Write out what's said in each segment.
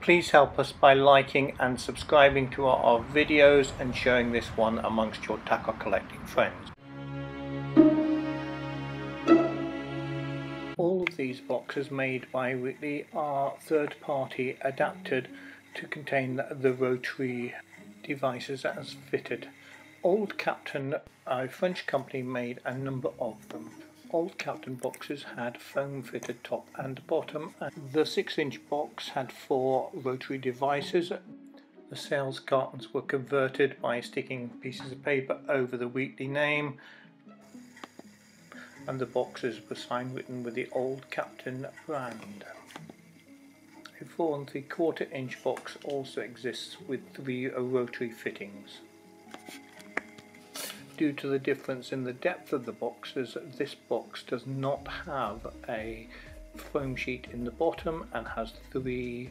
Please help us by liking and subscribing to our, our videos and sharing this one amongst your tackle collecting friends. All of these boxes made by Wheatley are third party adapted to contain the rotary devices as fitted. Old Captain, a French company, made a number of them. Old Captain boxes had foam fitted top and bottom. The 6 inch box had four rotary devices. The sales cartons were converted by sticking pieces of paper over the Wheatley name and the boxes were signed written with the Old Captain brand. A 4 and 3 quarter inch box also exists with three rotary fittings. Due to the difference in the depth of the boxes, this box does not have a foam sheet in the bottom and has three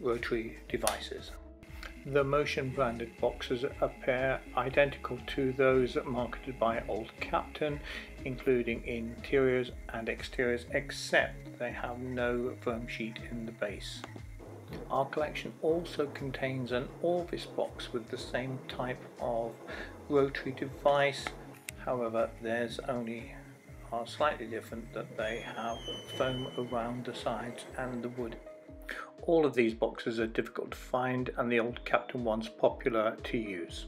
rotary devices. The Motion branded boxes appear identical to those marketed by Old Captain, including interiors and exteriors, except they have no foam sheet in the base. Our collection also contains an Orvis box with the same type of rotary device, however theirs only are slightly different that they have foam around the sides and the wood all of these boxes are difficult to find and the old Captain one's popular to use.